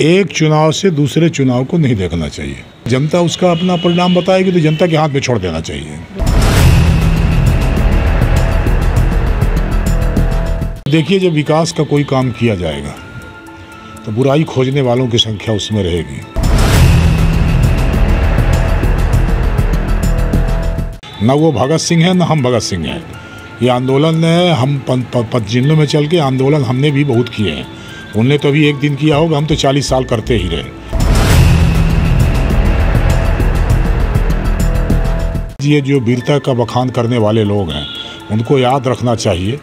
एक चुनाव से दूसरे चुनाव को नहीं देखना चाहिए। जनता उसका अपना परिणाम बताएगी तो जनता के हाथ में छोड़ देना चाहिए। देखिए, जब विकास का कोई काम किया जाएगा तो बुराई खोजने वालों की संख्या उसमें रहेगी। न वो भगत सिंह है, न हम भगत सिंह हैं। ये आंदोलन है, हम पद जिलों में चल के आंदोलन हमने भी बहुत किए हैं। उनने तो अभी एक दिन किया होगा, हम तो चालीस साल करते ही रहे। ये जो वीरता का बखान करने वाले लोग हैं, उनको याद रखना चाहिए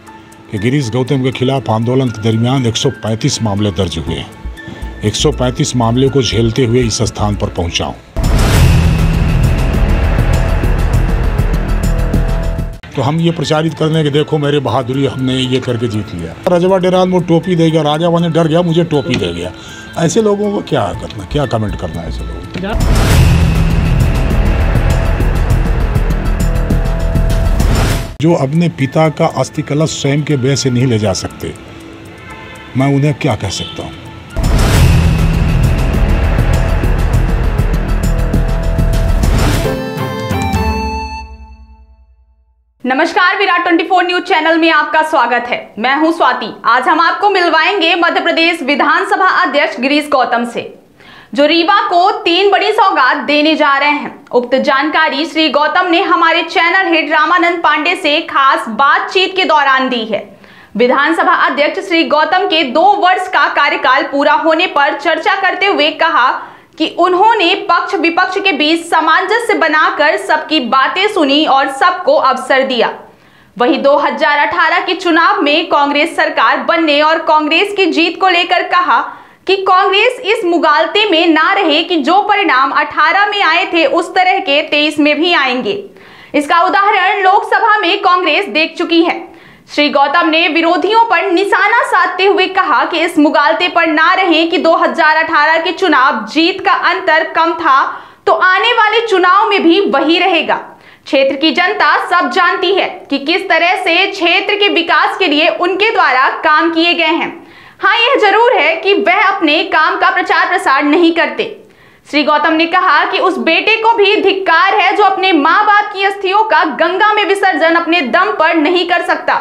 कि गिरीश गौतम के खिलाफ आंदोलन के दरमियान 135 मामले दर्ज हुए हैं। 135 मामले को झेलते हुए इस स्थान पर पहुँचा तो हम ये प्रचारित करने के देखो मेरे बहादुरी हमने ये करके जीत लिया। रजवा डेराल में टोपी दे गया, राजा बने डर गया, मुझे टोपी दे गया। ऐसे लोगों को क्या करना, क्या कमेंट करना ऐसे लोगों जो अपने पिता का अस्थि कलश स्वयं के बे से नहीं ले जा सकते, मैं उन्हें क्या कह सकता हूँ? नमस्कार विराट 24 न्यूज़ चैनल में आपका स्वागत है। मैं हूँ स्वाति। आज हम आपको मिलवाएँगे मध्य प्रदेश विधानसभा अध्यक्ष गिरीश गौतम से, जो रीवा को तीन बड़ी सौगात देने जा रहे हैं। उक्त जानकारी श्री गौतम ने हमारे चैनल हेड रामानंद पांडे से खास बातचीत के दौरान दी है। विधानसभा अध्यक्ष श्री गौतम के दो वर्ष का कार्यकाल पूरा होने पर चर्चा करते हुए कहा कि उन्होंने पक्ष विपक्ष के बीच सामंजस्य बनाकर सबकी बातें सुनी और सबको अवसर दिया। वही 2018 के चुनाव में कांग्रेस सरकार बनने और कांग्रेस की जीत को लेकर कहा कि कांग्रेस इस मुगालते में ना रहे कि जो परिणाम 18 में आए थे, उस तरह के 23 में भी आएँगे। इसका उदाहरण लोकसभा में कांग्रेस देख चुकी है। श्री गौतम ने विरोधियों पर निशाना साधते हुए कहा कि इस मुगालते पर ना रहे कि 2018 के चुनाव जीत का अंतर कम था तो आने वाले चुनाव में भी वही रहेगा। क्षेत्र की जनता सब जानती है कि किस तरह से क्षेत्र के विकास के लिए उनके द्वारा काम किए गए हैं। हाँ यह ज़रूर है कि वह अपने काम का प्रचार प्रसार नहीं करते। श्री गौतम ने कहा कि उस बेटे को भी धिक्कार है जो अपने माँ बाप की अस्थियों का गंगा में विसर्जन अपने दम पर नहीं कर सकता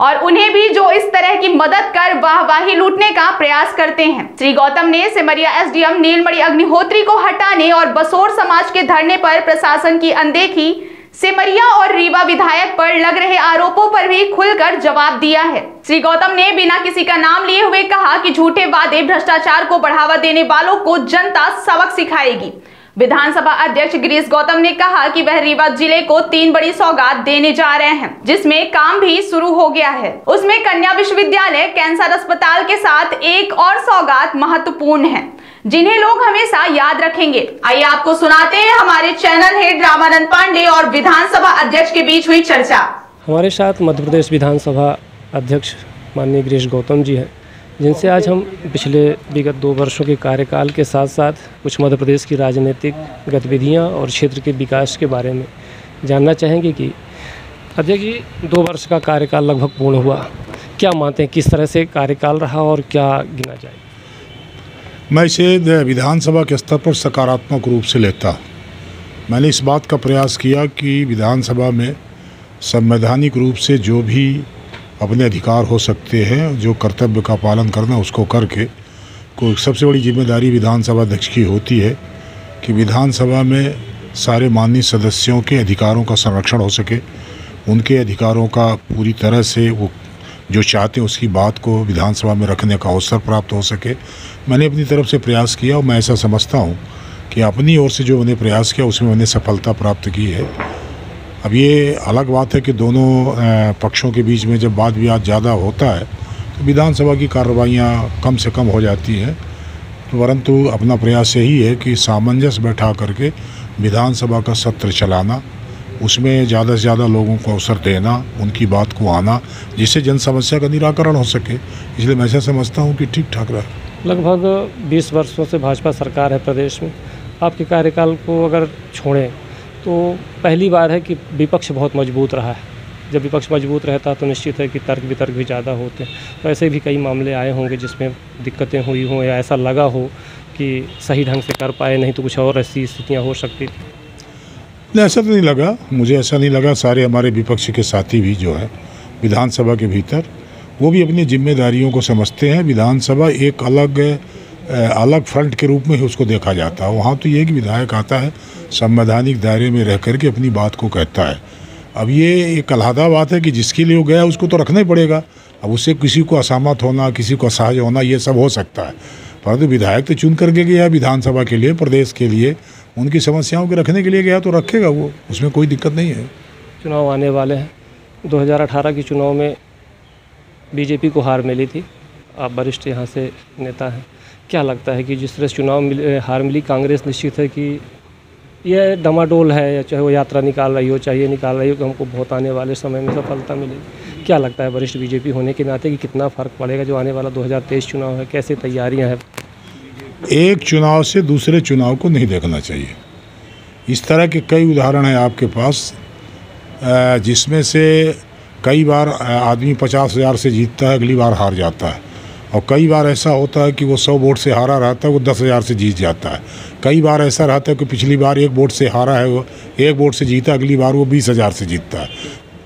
और उन्हें भी जो इस तरह की मदद कर वाहवाही लूटने का प्रयास करते हैं। श्री गौतम ने सिमरिया एसडीएम नीलमणि अग्निहोत्री को हटाने और बसोर समाज के धरने पर प्रशासन की अनदेखी सिमरिया और रीवा विधायक पर लग रहे आरोपों पर भी खुलकर जवाब दिया है। श्री गौतम ने बिना किसी का नाम लिए हुए कहा कि झूठे वादे भ्रष्टाचार को बढ़ावा देने वालों को जनता सबक सिखाएगी। विधानसभा अध्यक्ष गिरीश गौतम ने कहा कि वह रीवा ज़िले को तीन बड़ी सौगात देने जा रहे हैं, जिसमें काम भी शुरू हो गया है। उसमें कन्या विश्वविद्यालय, कैंसर अस्पताल के साथ एक और सौगात महत्वपूर्ण है। जिन्हें लोग हमेशा याद रखेंगे। आइए आपको सुनाते हैं हमारे चैनल हेड रामानंद पांडे और विधानसभा अध्यक्ष के बीच हुई चर्चा। हमारे साथ मध्य प्रदेश विधानसभा अध्यक्ष माननीय गिरीश गौतम जी हैं, जिनसे आज हम पिछले विगत दो वर्षों के कार्यकाल के साथ साथ कुछ मध्य प्रदेश की राजनीतिक गतिविधियाँ और क्षेत्र के विकास के बारे में जानना चाहेंगे कि अध्यक्ष जी, दो वर्ष का कार्यकाल लगभग पूर्ण हुआ। क्या मानते हैं, किस तरह से कार्यकाल रहा और क्या गिना जाए? मैं इसे विधानसभा के स्तर पर सकारात्मक रूप से लेता। मैंने इस बात का प्रयास किया कि विधानसभा में संवैधानिक रूप से जो भी अपने अधिकार हो सकते हैं, जो कर्तव्य का पालन करना उसको करके को सबसे बड़ी ज़िम्मेदारी विधानसभा अध्यक्ष की होती है कि विधानसभा में सारे माननीय सदस्यों के अधिकारों का संरक्षण हो सके, उनके अधिकारों का पूरी तरह से वो जो चाहते हैं उसकी बात को विधानसभा में रखने का अवसर प्राप्त हो सके। मैंने अपनी तरफ़ से प्रयास किया और मैं ऐसा समझता हूँ कि अपनी ओर से जो मैंने प्रयास किया, उसमें मैंने सफलता प्राप्त की है। अब ये अलग बात है कि दोनों पक्षों के बीच में जब वाद विवाद ज़्यादा होता है तो विधानसभा की कार्रवाइयाँ कम से कम हो जाती हैं। तो परंतु अपना प्रयास यही है कि सामंजस्य बैठा करके विधानसभा का सत्र चलाना उसमें ज़्यादा से ज़्यादा लोगों को अवसर देना, उनकी बात को आना, जिससे जन समस्या का निराकरण हो सके। इसलिए मैं ऐसा समझता हूँ कि ठीक ठाक रहा। लगभग 20 वर्षों से भाजपा सरकार है प्रदेश में। आपके कार्यकाल को अगर छोड़ें तो पहली बार है कि विपक्ष बहुत मज़बूत रहा है। जब विपक्ष मज़बूत रहता तो निश्चित है कि तर्क वितर्क भी ज़्यादा होते। हैं तो ऐसे भी कई मामले आए होंगे जिसमें दिक्कतें हुई हों या ऐसा लगा हो कि सही ढंग से कर पाए, नहीं तो कुछ और ऐसी स्थितियाँ हो सकती थी। नहीं, ऐसा तो नहीं लगा। मुझे ऐसा नहीं लगा। सारे हमारे विपक्ष के साथी भी जो है, विधानसभा के भीतर, वो भी अपनी जिम्मेदारियों को समझते हैं। विधानसभा एक अलग अलग फ्रंट के रूप में ही उसको देखा जाता है। वहाँ तो ये कि विधायक आता है, संवैधानिक दायरे में रह करके अपनी बात को कहता है। अब ये एक अलहदा बात है कि जिसके लिए वो गया, उसको तो रखना ही पड़ेगा। अब उससे किसी को असहमत होना, किसी को असहज होना, ये सब हो सकता है। परंतु विधायक तो चुन करके गया विधानसभा के लिए, प्रदेश के लिए। उनकी समस्याओं के रखने के लिए गया तो रखेगा वो उसमें कोई दिक्कत नहीं है। चुनाव आने वाले हैं। 2018 के चुनाव में बीजेपी को हार मिली थी। आप वरिष्ठ यहाँ से नेता हैं। क्या लगता है कि जिस तरह चुनाव मिल, हार मिली कांग्रेस निश्चित है कि यह डमाडोल है या चाहे वो यात्रा निकाल रही हो चाहे निकाल रही हो कि हमको बहुत आने वाले समय में सफलता मिलेगी? क्या लगता है वरिष्ठ बीजेपी होने के नाते कि कितना फ़र्क पड़ेगा जो आने वाला 2023 चुनाव है? कैसे तैयारियाँ हैं? एक चुनाव से दूसरे चुनाव को नहीं देखना चाहिए। इस तरह के कई उदाहरण हैं आपके पास जिसमें से कई बार आदमी पचास हज़ार से जीतता है, अगली बार हार जाता है। और कई बार ऐसा होता है कि वो सौ वोट से हारा रहता है, वो दस हज़ार से जीत जाता है। कई बार ऐसा रहता है कि पिछली बार एक वोट से हारा है, वो एक वोट से जीता, अगली बार वो बीस हज़ार से जीतता है।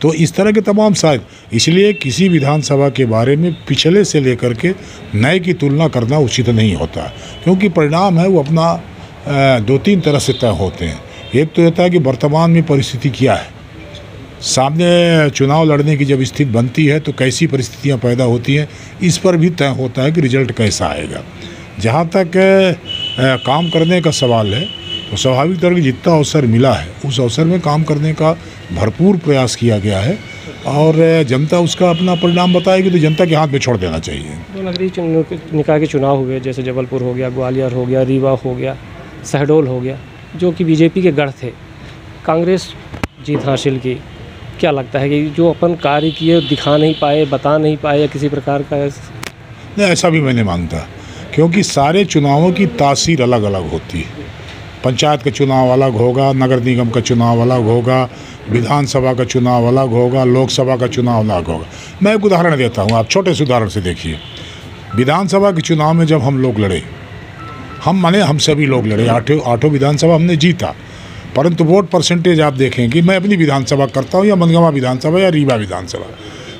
तो इस तरह के तमाम शायद इसलिए किसी विधानसभा के बारे में पिछले से लेकर के नए की तुलना करना उचित नहीं होता, क्योंकि परिणाम है वो अपना दो तीन तरह से तय होते हैं। एक तो होता है कि वर्तमान में परिस्थिति क्या है। सामने चुनाव लड़ने की जब स्थिति बनती है तो कैसी परिस्थितियाँ पैदा होती हैं, इस पर भी तय होता है कि रिज़ल्ट कैसा आएगा। जहाँ तक काम करने का सवाल है तो स्वाभाविक तौर पर जितना अवसर मिला है उस अवसर में काम करने का भरपूर प्रयास किया गया है और जनता उसका अपना परिणाम बताएगी तो जनता के हाथ में छोड़ देना चाहिए। दो नगरीय निकाय के चुनाव हुए जैसे जबलपुर हो गया ग्वालियर हो गया रीवा हो गया शहडोल हो गया जो कि बीजेपी के गढ़ थे। कांग्रेस जीत हासिल की। क्या लगता है कि जो अपन कार्य किए दिखा नहीं पाए बता नहीं पाए या किसी प्रकार का नहीं ऐसा भी मैंने माँगता क्योंकि सारे चुनावों की तासीर अलग अलग होती है। पंचायत का चुनाव अलग होगा, नगर निगम का चुनाव अलग होगा, विधानसभा का चुनाव अलग होगा, लोकसभा का चुनाव अलग होगा। मैं एक उदाहरण देता हूँ, आप छोटे से उदाहरण से देखिए। विधानसभा के चुनाव में जब हम लोग लड़े, हम माने हम सभी लोग लड़े, आठों आठों विधानसभा हमने जीता। परंतु वोट परसेंटेज आप देखेंगे मैं अपनी विधानसभा करता हूँ या मनगवा विधानसभा या रीवा विधानसभा।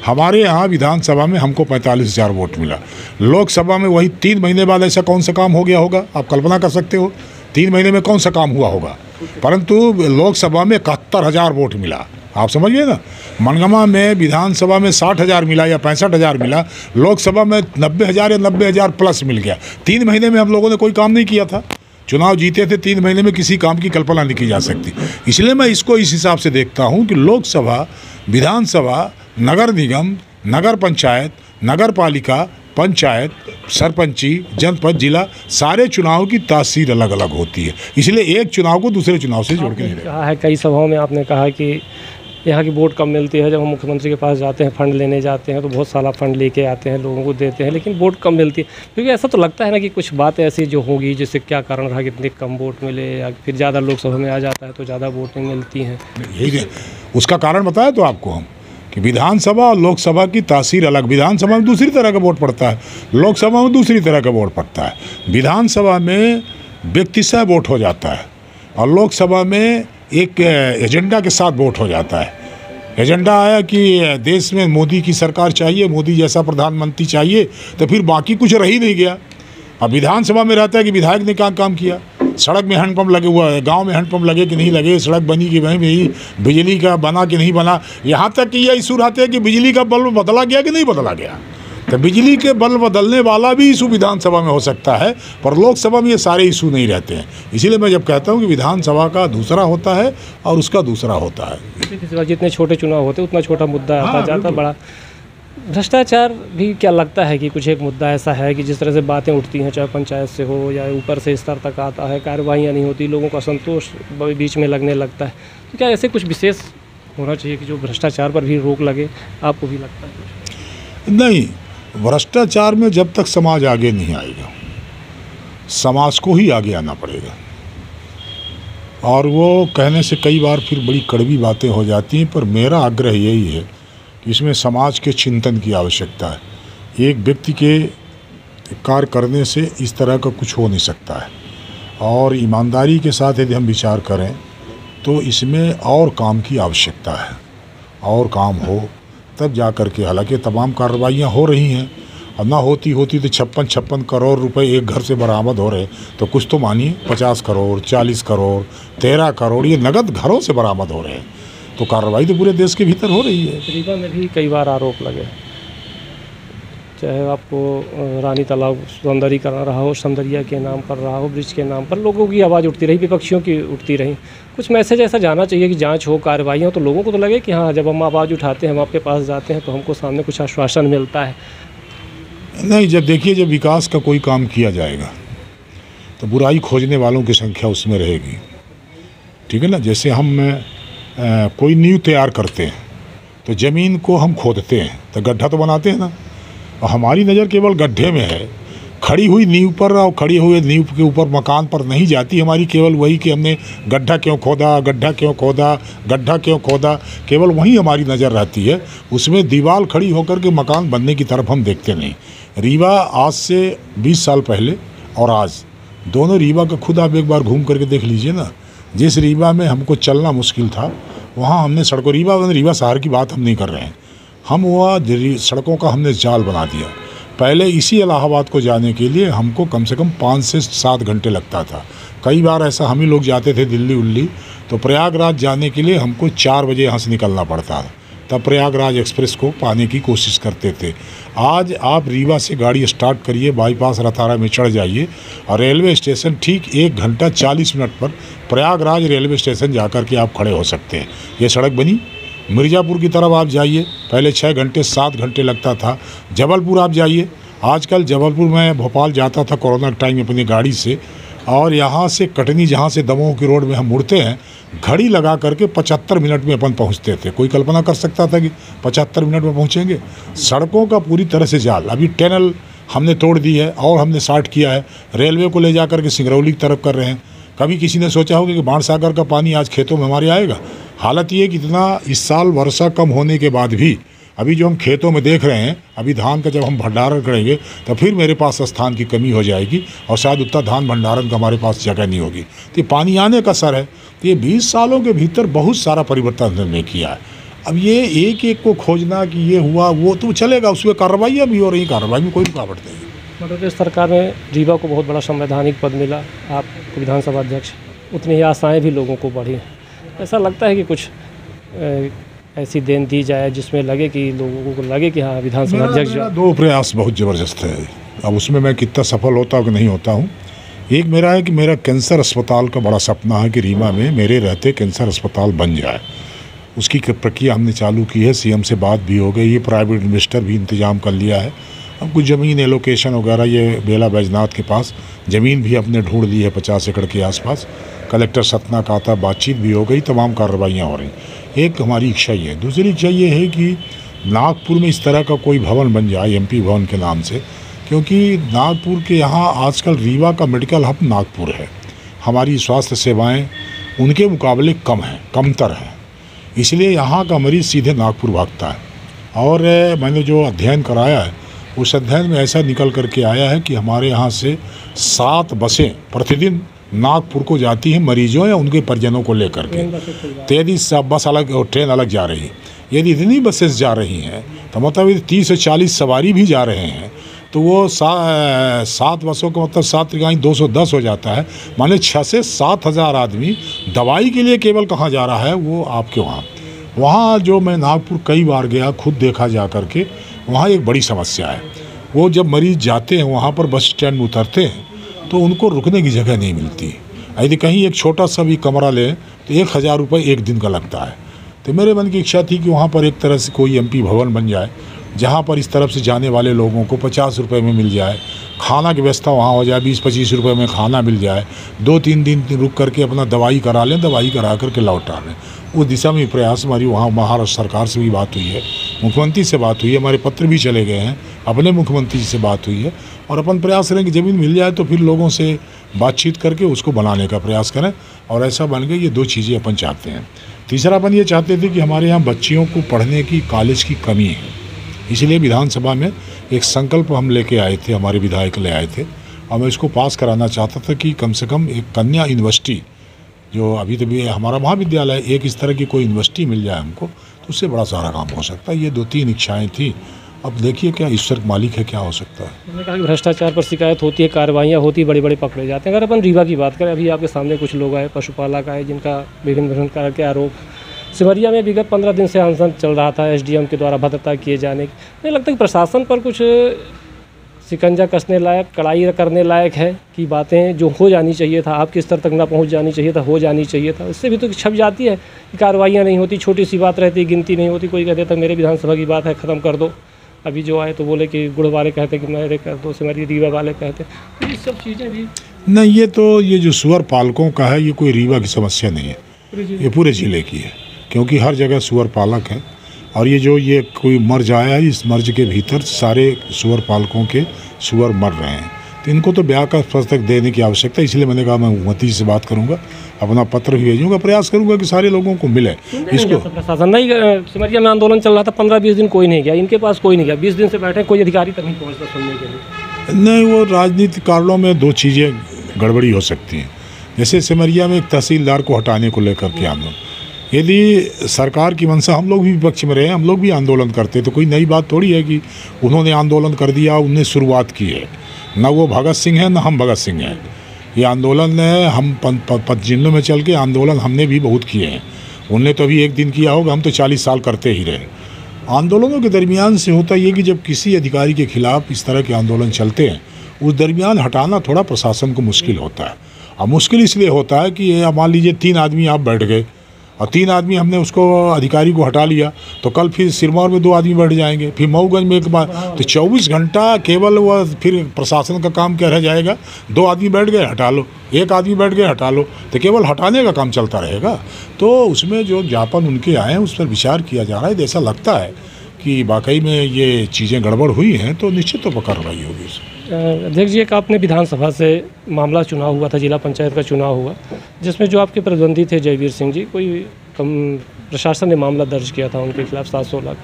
हमारे यहाँ विधानसभा में हमको पैंतालीस हज़ार वोट मिला। लोकसभा में वही तीन महीने बाद ऐसा कौन सा काम हो गया होगा? आप कल्पना कर सकते हो। तीन महीने में कौन सा काम हुआ होगा? परंतु लोकसभा में इकहत्तर हज़ार वोट मिला। आप समझिए ना, मनगमा में, विधानसभा में साठ हज़ार मिला या पैंसठ हज़ार मिला, लोकसभा में नब्बे हज़ार या नब्बे हज़ार प्लस मिल गया। तीन महीने में हम लोगों ने कोई काम नहीं किया था। चुनाव जीते थे, तीन महीने में किसी काम की कल्पना नहीं की जा सकती। इसलिए मैं इसको इस हिसाब से देखता हूँ कि लोकसभा, विधानसभा, नगर निगम, नगर पंचायत, नगर पालिका पंचायत सरपंची जनपद जिला सारे चुनाव की तासीर अलग अलग होती है। इसलिए एक चुनाव को दूसरे चुनाव से जोड़ के नहीं कहा है कई सभाओं में आपने कहा कि यहाँ की वोट कम मिलती है जब हम मुख्यमंत्री के पास जाते हैं फंड लेने जाते हैं तो बहुत सारा फंड लेके आते हैं लोगों को देते हैं लेकिन वोट कम मिलती है। क्योंकि ऐसा तो लगता है ना कि कुछ बात ऐसी जो होगी जिससे क्या कारण रहा कि इतने कम वोट मिले या फिर ज़्यादा लोकसभा में आ जाता है तो ज़्यादा वोटें मिलती हैं। यही उसका कारण बताया तो आपको हम। कि विधानसभा और लोकसभा की तासीर अलग, विधानसभा में दूसरी तरह का वोट पड़ता है, लोकसभा में दूसरी तरह का वोट पड़ता है। विधानसभा में व्यक्तिशय वोट हो जाता है और लोकसभा में एक एजेंडा के साथ वोट हो जाता है। एजेंडा आया कि देश में मोदी की सरकार चाहिए, मोदी जैसा प्रधानमंत्री चाहिए तो फिर बाकी कुछ रह नहीं गया। अब विधानसभा में रहता है कि विधायक ने क्या काम किया? सड़क में हैंडपम्प लगे हुआ है। गाँव में हैंडपम्प लगे कि नहीं लगे? सड़क बनी कि नहीं? बनी बिजली का बना कि नहीं बना? यहाँ तक कि यह इशू रहते हैं कि बिजली का बल्ब बदला गया कि नहीं बदला गया? तो बिजली के बल्ब बदलने वाला भी इशू विधानसभा में हो सकता है पर लोकसभा में ये सारे इशू नहीं रहते हैं। इसीलिए मैं जब कहता हूँ कि विधानसभा का दूसरा होता है और उसका दूसरा होता है। जितने छोटे चुनाव होते उतना छोटा मुद्दा आता हाँ, जाता बड़ा। भ्रष्टाचार भी क्या लगता है कि कुछ एक मुद्दा ऐसा है कि जिस तरह से बातें उठती हैं, चाहे पंचायत से हो या ऊपर से स्तर तक आता है, कार्रवाइयाँ नहीं होती, लोगों का संतोष बीच में लगने लगता है। तो क्या ऐसे कुछ विशेष होना चाहिए कि जो भ्रष्टाचार पर भी रोक लगे, आपको भी लगता है नहीं, भ्रष्टाचार में जब तक समाज आगे नहीं आएगा, समाज को ही आगे आना पड़ेगा। और वो कहने से कई बार फिर बड़ी कड़वी बातें हो जाती हैं, पर मेरा आग्रह यही है इसमें समाज के चिंतन की आवश्यकता है। एक व्यक्ति के कार्य करने से इस तरह का कुछ हो नहीं सकता है। और ईमानदारी के साथ यदि हम विचार करें तो इसमें और काम की आवश्यकता है। और काम हो, तब जा कर के हालाँकि तमाम कार्रवाइयाँ हो रही हैं, और ना होती होती तो छप्पन छप्पन करोड़ रुपए एक घर से बरामद हो रहे तो कुछ तो मानिए, पचास करोड़, चालीस करोड़, तेरह करोड़, ये नगद घरों से बरामद हो रहे हैं। तो कार्रवाई तो पूरे देश के भीतर हो रही है। रीवा में भी कई बार आरोप लगे। चाहे आपको रानी तालाब सौंदर्यीकरण रहा हो सौंदर्या के नाम पर रहा हो ब्रिज के नाम पर लोगों की आवाज़ उठती रही विपक्षियों की उठती रही। कुछ मैसेज ऐसा जाना चाहिए कि जाँच हो कार्रवाई हो तो लोगों को तो लगे कि हाँ जब हम आवाज़ उठाते हैं हम आपके पास जाते हैं तो हमको सामने कुछ आश्वासन मिलता है। नहीं जब देखिए जब विकास का कोई काम किया जाएगा तो बुराई खोजने वालों की संख्या उसमें रहेगी। ठीक है ना? जैसे हम कोई नींव तैयार करते हैं तो ज़मीन को हम खोदते हैं तो गड्ढा तो बनाते हैं ना। और हमारी नज़र केवल गड्ढे में है। खड़ी हुई नींव पर और खड़ी हुई नींव के ऊपर मकान पर नहीं जाती हमारी, केवल वही कि हमने गड्ढा क्यों खोदा, गड्ढा क्यों खोदा, गड्ढा क्यों खोदा, केवल वही हमारी नज़र रहती है। उसमें दीवार खड़ी होकर के मकान बनने की तरफ़ हम देखते नहीं। रीवा आज से 20 साल पहले और आज, दोनों रीवा का खुद आप एक बार घूम करके देख लीजिए ना। जिस रीवा में हमको चलना मुश्किल था, वहाँ हमने सड़कों, रीवा रीवा शहर की बात हम नहीं कर रहे हैं। हम वहाँ सड़कों का हमने जाल बना दिया। पहले इसी इलाहाबाद को जाने के लिए हमको कम से कम पाँच से सात घंटे लगता था। कई बार ऐसा हम ही लोग जाते थे दिल्ली उल्ली तो प्रयागराज जाने के लिए हमको चार बजे यहाँ से निकलना पड़ता था। तब प्रयागराज एक्सप्रेस को पाने की कोशिश करते थे। आज आप रीवा से गाड़ी स्टार्ट करिए, बाईपास रतारा में चढ़ जाइए और रेलवे स्टेशन ठीक एक घंटा चालीस मिनट पर प्रयागराज रेलवे स्टेशन जाकर के आप खड़े हो सकते हैं। ये सड़क बनी। मिर्ज़ापुर की तरफ़ आप जाइए। पहले छः घंटे, सात घंटे लगता था। जबलपुर आप जाइए। आजकल जबलपुर में भोपाल जाता था कोरोना के टाइम में अपनी गाड़ी से। और यहाँ से कटनी, जहाँ से दमोह की रोड में हम मुड़ते हैं घड़ी लगा करके पचहत्तर मिनट में अपन पहुँचते थे। कोई कल्पना कर सकता था कि पचहत्तर मिनट में पहुँचेंगे? सड़कों का पूरी तरह से जाल। अभी टनल हमने तोड़ दी है और हमने स्टार्ट किया है। रेलवे को ले जा करके सिंगरौली की तरफ़ कर रहे हैं। कभी किसी ने सोचा होगा कि बाण सागर का पानी आज खेतों में हमारे आएगा? हालत ये कि इतना इस साल वर्षा कम होने के बाद भी अभी जो हम खेतों में देख रहे हैं, अभी धान का जब हम भंडारण करेंगे तो फिर मेरे पास स्थान की कमी हो जाएगी और शायद उतना धान भंडारण का हमारे पास जगह नहीं होगी। तो ये पानी आने का सर है। तो ये बीस सालों के भीतर बहुत सारा परिवर्तन हमने किया है। अब ये एक एक को खोजना कि ये हुआ, वो तो चलेगा, उसमें कार्रवाई अभी हो रही कार्रवाई में कोई रुकावट नहीं मध्य प्रदेश सरकार में रीवा को बहुत बड़ा संवैधानिक पद मिला। आप विधानसभा अध्यक्ष, उतनी ही आशाएँ भी लोगों को बढ़ी ऐसा लगता है कि कुछ ऐसी देन दी जाए जिसमें लगे कि लोगों को लगे कि हाँ विधानसभा अध्यक्ष दो प्रयास बहुत ज़बरदस्त है। अब उसमें मैं कितना सफल होता हूँ कि नहीं होता हूँ? एक मेरा है कि मेरा कैंसर अस्पताल का बड़ा सपना है कि रीमा में मेरे रहते कैंसर अस्पताल बन जाए। उसकी प्रक्रिया हमने चालू की है। सीएम से बात भी हो गई। ये प्राइवेट इन्वेस्टर भी इंतज़ाम कर लिया है। कुछ ज़मीन एलोकेशन वगैरह, ये बेला बैजनाथ के पास, ज़मीन भी अपने ढूंढ ली है पचास एकड़ के आसपास। कलेक्टर सतना का था बातचीत भी हो गई, तमाम कार्रवाइयाँ हो रही। एक हमारी इच्छा ये दूसरी इच्छा ये है कि नागपुर में इस तरह का कोई भवन बन जाए एमपी भवन के नाम से, क्योंकि नागपुर के यहाँ आजकल रीवा का मेडिकल हब नागपुर है। हमारी स्वास्थ्य सेवाएँ उनके मुकाबले कम हैं, कमतर हैं। इसलिए यहाँ का मरीज़ सीधे नागपुर भागता है। और मैंने जो अध्ययन कराया है उस अध्ययन में ऐसा निकल करके आया है कि हमारे यहाँ से सात बसें प्रतिदिन नागपुर को जाती हैं मरीजों या उनके परिजनों को लेकर के। तो यदि सब बस अलग और ट्रेन अलग जा रही है यदि इतनी बसेस जा रही हैं तो मतलब यदि तीस से चालीस सवारी भी जा रहे हैं तो वो सा, सात बसों का मतलब सात तिगाई दो सौ दस हो जाता है। माने छः से सात हज़ार आदमी दवाई के लिए केवल कहाँ जा रहा है वो आपके वहाँ। वहाँ जो मैं नागपुर कई बार गया खुद देखा जा करके वहाँ एक बड़ी समस्या है। वो जब मरीज़ जाते हैं, वहाँ पर बस स्टैंड में उतरते हैं तो उनको रुकने की जगह नहीं मिलती। यदि कहीं एक छोटा सा भी कमरा लें तो एक हज़ार रुपये एक दिन का लगता है। तो मेरे मन की इच्छा थी कि वहाँ पर एक तरह से कोई एमपी भवन बन जाए, जहाँ पर इस तरफ़ से जाने वाले लोगों को पचास रुपये में मिल जाए। खाना की व्यवस्था वहाँ हो जाए बीस पच्चीस रुपये में खाना मिल जाए। दो तीन दिन रुक करके अपना दवाई करा लें, दवाई करा करके लौटा लें उस दिशा में प्रयास हमारी वहाँ, महाराष्ट्र सरकार से भी बात हुई है। मुख्यमंत्री से बात हुई है हमारे पत्र भी चले गए हैं, अपने मुख्यमंत्री जी से बात हुई है, और अपन प्रयास करें कि ज़मीन मिल जाए तो फिर लोगों से बातचीत करके उसको बनाने का प्रयास करें, और ऐसा बन गए ये दो चीज़ें अपन चाहते हैं। तीसरा अपन ये चाहते थे कि हमारे यहाँ बच्चियों को पढ़ने की, कॉलेज की कमी है। इसलिए विधानसभा में एक संकल्प हम लेके आए थे, हमारे विधायक ले आए थे। और मैं इसको पास कराना चाहता था कि कम से कम एक कन्या यूनिवर्सिटी, जो अभी तो भी हमारा महाविद्यालय एक इस तरह की कोई यूनिवर्सिटी मिल जाए हमको तो उससे बड़ा सारा काम हो सकता है। ये दो तीन इच्छाएँ थी। अब देखिए क्या ईश्वर मालिक है, क्या हो सकता है। मैंने कहा कि भ्रष्टाचार पर शिकायत होती है, कार्रवाइयाँ होती बड़े बड़े पकड़े जाते हैं। अगर अपन रीवा की बात करें, अभी आपके सामने कुछ लोग आए, पशुपालक आए, जिनका विभिन्न विभिन्न प्रकार के आरोप। सिमरिया में विगत पंद्रह दिन से अनशन चल रहा था, एसडीएम के द्वारा भद्रता किए जाने नहीं लगता कि प्रशासन पर कुछ शिकंजा कसने लायक कड़ाई करने लायक है कि बातें जो हो जानी चाहिए था आपके स्तर तक ना पहुँच जानी चाहिए था हो जानी चाहिए था। उससे भी तो छप जाती है कि कार्रवाइयाँ नहीं होती छोटी सी बात रहती गिनती नहीं होती कोई कह देता मेरे विधानसभा की बात है ख़त्म कर दो। अभी जो आए तो बोले कि गुड़ वाले कहते कि मेरे कर दो सिमरी रीवा वाले कहते तो ये सब चीज़ें भी नहीं ये तो ये जो सुअर पालकों का है ये कोई रीवा की समस्या नहीं है। ये पूरे ज़िले की है क्योंकि हर जगह सुअर पालक हैं। और ये जो ये कोई मर्ज आया है इस मर्ज के भीतर सारे सुअर पालकों के सुअर मर रहे हैं। तो इनको तो ब्याह का पुस्तक देने की आवश्यकता है इसलिए मैंने कहा मैं उमती से बात करूँगा अपना पत्र भी भेजूँगा प्रयास करूँगा कि सारे लोगों को मिले। इसको प्रशासन नहीं सिमरिया में आंदोलन चल रहा था पंद्रह बीस दिन कोई नहीं गया इनके पास कोई नहीं गया। बीस दिन से बैठे कोई अधिकारी तक नहीं पहुँचता सुनने के लिए। नहीं वो राजनीतिक कारणों में दो चीज़ें गड़बड़ी हो सकती हैं। जैसे सिमरिया में एक तहसीलदार को हटाने को लेकर के आंदोलन। यदि सरकार की मंशा, हम लोग भी विपक्ष में रहे, हम लोग भी आंदोलन करते तो कोई नई बात थोड़ी है कि उन्होंने आंदोलन कर दिया, उनने शुरुआत की है। न वो भगत सिंह है, न हम भगत सिंह हैं। ये आंदोलन है, हम पन- प- प- जिलों में चल के आंदोलन हमने भी बहुत किए हैं। उनने तो अभी एक दिन किया होगा, हम तो चालीस साल करते ही रहे। आंदोलनों के दरमियान से होता ये कि जब किसी अधिकारी के खिलाफ इस तरह के आंदोलन चलते हैं, उस दरमियान हटाना थोड़ा प्रशासन को मुश्किल होता है। अब मुश्किल इसलिए होता है कि मान लीजिए तीन आदमी आप बैठ गए और तीन आदमी हमने उसको, अधिकारी को हटा लिया। तो कल फिर सिरमौर में दो आदमी बैठ जाएँगे, फिर मऊगंज में एक बार। तो चौबीस घंटा केवल वह फिर प्रशासन का काम क्या रह जाएगा। दो आदमी बैठ गए, हटा लो। एक आदमी बैठ गए, हटा लो। तो केवल हटाने का काम चलता रहेगा। तो उसमें जो ज्ञापन उनके आए हैं, उस पर विचार किया जा रहा है। ऐसा लगता है कि वाकई में ये चीज़ें गड़बड़ हुई हैं तो निश्चित पर कार्रवाई होगी। उसमें अध्यक्ष जी, एक आपने विधानसभा से मामला चुनाव हुआ था, जिला पंचायत का चुनाव हुआ, जिसमें जो आपके प्रतिद्वंदी थे जयवीर सिंह जी, कोई, कम, प्रशासन ने मामला दर्ज किया था उनके खिलाफ सात सौ लाख।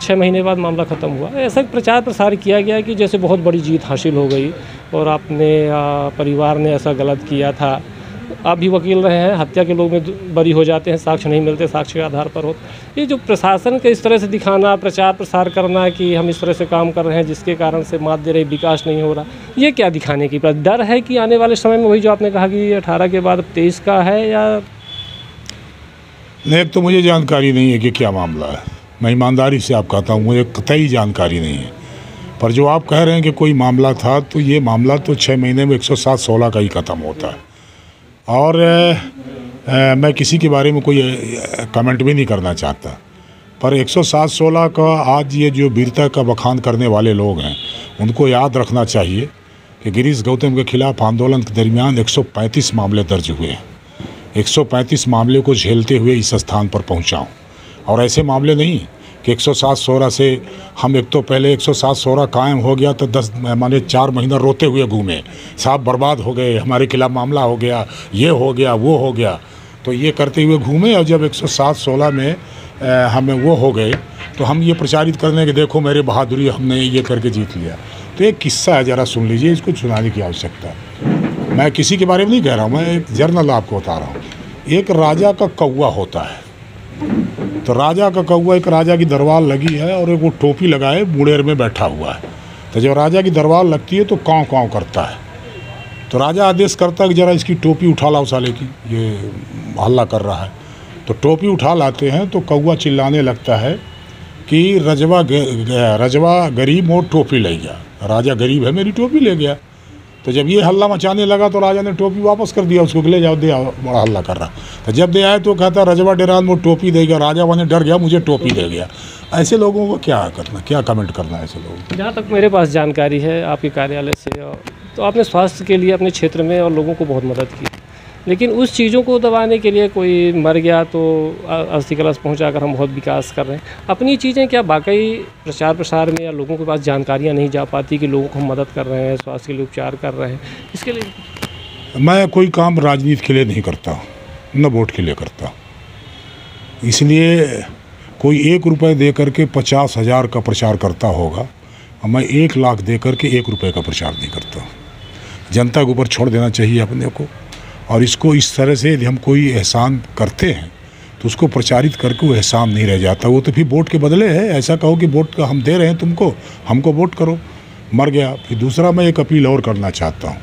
छः महीने बाद मामला ख़त्म हुआ। ऐसा एक प्रचार प्रसार किया गया कि जैसे बहुत बड़ी जीत हासिल हो गई, और आपने परिवार ने ऐसा गलत किया था। आप भी वकील रहे हैं, हत्या के लोग में बरी हो जाते हैं, साक्ष्य नहीं मिलते, साक्ष्य के आधार पर हो। ये जो प्रशासन के इस तरह से दिखाना, प्रचार प्रसार करना कि हम इस तरह से काम कर रहे हैं जिसके कारण से मात दे रही विकास नहीं हो रहा, ये क्या दिखाने की? डर है कि आने वाले समय में वही जो आपने कहा कि अठारह के बाद तेईस का है या नहीं तो मुझे जानकारी नहीं है कि क्या मामला है। मैं ईमानदारी से आप कहता हूँ, मुझे कतई जानकारी नहीं है। पर जो आप कह रहे हैं कि कोई मामला था तो ये मामला तो छः महीने में एक सौ सात, सोलह का ही ख़त्म होता है। और अ, मैं किसी के बारे में कोई कमेंट भी नहीं करना चाहता। पर एक सौ सात सोलह का आज ये जो वीरता का बखान करने वाले लोग हैं उनको याद रखना चाहिए कि गिरीश गौतम के खिलाफ आंदोलन के दरमियान 135 मामले दर्ज हुए हैं। 135 मामले को झेलते हुए इस स्थान पर पहुँचा हूँ। और ऐसे मामले नहीं कि 107 सोलह से हम एक तो पहले 107 सोलह कायम हो गया तो दस, माने चार महीना रोते हुए घूमे। साहब बर्बाद हो गए, हमारे खिलाफ मामला हो गया, ये हो गया, वो हो गया। तो ये करते हुए घूमे और जब 107 सोलह में हमें वो हो गए तो हम ये प्रचारित करने के देखो मेरे बहादुरी, हमने ये करके जीत लिया। तो एक किस्सा है, ज़रा सुन लीजिए, इसको सुनाने की आवश्यकता है। मैं किसी के बारे में नहीं कह रहा हूँ, मैं एक जर्नल आपको बता रहा हूँ। एक राजा का कौवा होता है। तो राजा का कौवा एक राजा की दरबार लगी है और एक वो टोपी लगाए, मुड़ेर में बैठा हुआ है। तो जब राजा की दरबार लगती है तो काँव काँव करता है। तो राजा आदेश करता है कि जरा इसकी टोपी उठा लाओ साले की, ये हल्ला कर रहा है। तो टोपी उठा लाते हैं तो कौवा चिल्लाने लगता है कि रजवा ग- ग- रजवा गरीब और टोपी ले गया। राजा गरीब है, मेरी टोपी ले गया। तो जब ये हल्ला मचाने लगा तो राजा ने टोपी वापस कर दिया उसको ले जाओ, दे आओ, बड़ा हल्ला कर रहा। तो जब दे आए तो कहता, रजवा डेरान, वो टोपी दे गया, राजा वहाँ डर गया, मुझे टोपी दे गया। ऐसे लोगों को क्या करना, क्या कमेंट करना है ऐसे लोगों को? जहाँ तक मेरे पास जानकारी है, आपके कार्यालय से तो आपने स्वास्थ्य के लिए, अपने क्षेत्र में और लोगों को बहुत मदद की। लेकिन उस चीज़ों को दबाने के लिए कोई मर गया तो अस्थि कलश पहुँचा कर हम बहुत विकास कर रहे हैं। अपनी चीज़ें क्या वाकई प्रचार प्रसार में या लोगों के पास जानकारियाँ नहीं जा पाती कि लोगों को हम मदद कर रहे हैं, स्वास्थ्य के लिए उपचार कर रहे हैं? इसके लिए मैं कोई काम राजनीति के लिए नहीं करता, न वोट के लिए करता। इसलिए कोई एक रुपये दे करके पचास हज़ार का प्रचार करता होगा और मैं एक लाख दे करके एक रुपये का प्रचार नहीं करता। जनता के ऊपर छोड़ देना चाहिए अपने को। और इसको इस तरह से यदि हम कोई एहसान करते हैं तो उसको प्रचारित करके वो एहसान नहीं रह जाता। वो तो फिर वोट के बदले है। ऐसा कहो कि वोट का हम दे रहे हैं तुमको, हमको वोट करो। मर गया। फिर दूसरा मैं एक अपील और करना चाहता हूँ।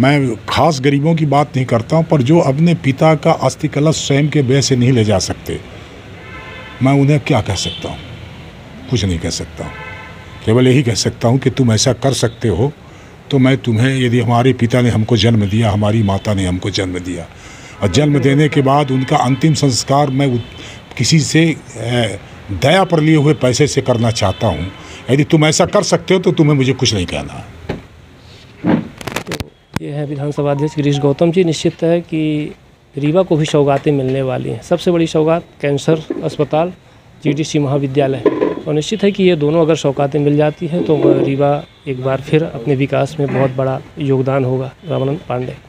मैं खास गरीबों की बात नहीं करता हूँ, पर जो अपने पिता का अस्थि कलश स्वयं के व्यय से नहीं ले जा सकते, मैं उन्हें क्या कह सकता हूँ? कुछ नहीं कह सकता हूँ। केवल यही कह सकता हूँ कि तुम ऐसा कर सकते हो तो मैं तुम्हें, यदि हमारे पिता ने हमको जन्म दिया, हमारी माता ने हमको जन्म दिया। और जन्म देने के बाद उनका अंतिम संस्कार मैं किसी से दया पर लिए हुए पैसे से करना चाहता हूँ। यदि तुम ऐसा कर सकते हो तो तुम्हें मुझे कुछ नहीं कहना। तो ये है विधानसभा अध्यक्ष गिरीश गौतम जी। निश्चित है कि रीवा को भी सौगातें मिलने वाली हैं। सबसे बड़ी सौगात कैंसर अस्पताल, जीडीसी महाविद्यालय। और निश्चित है कि ये दोनों अगर सौगातें मिल जाती हैं तो रीवा एक बार फिर अपने विकास में बहुत बड़ा योगदान होगा। रामानंद पांडे।